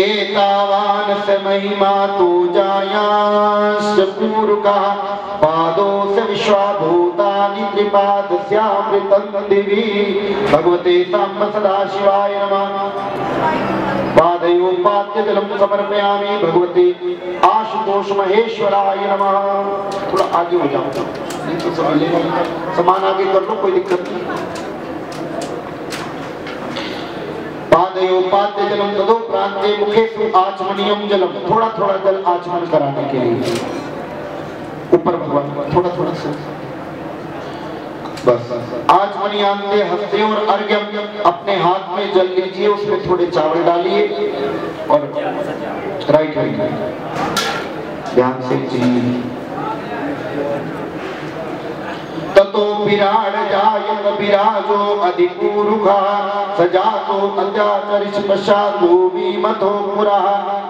एतावान स महिमा तु जायाश्च पूरुकः पादोऽस्य विश्वाभूतानि त्रिपादस्यामृतं दिवि। भगवते साम्ब सदाशिवाय नमः। पादयोपाद्यजलं समर्पयामि। भगवते आशुतोष महेश्वराय नमः। थोड़ा आगे हो जाओ। समान आगे कर लो, कोई दिक्कत नहीं। पादयोपाद्य जलम तदो प्रांते मुखे सु आचमनियम जलम। थोड़ा थोड़ा जल आचमन कराने के लिए। ऊपर भगवान थोड़ा थोड़ा से। बस। आचमनियांते हस्ते और अर्घ्यम। अपने हाथ में जल लीजिए, उसमें थोड़े चावल डालिए। और राइट राइट। ध्यान से जी। ततो विराड जायत विराजो अधिपूरुखा। सजातो अत्याचरिष पशा भूमि मथो पुरः।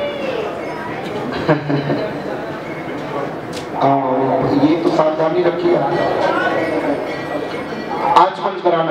ये तो सावधानी रखिए। आचमन कराना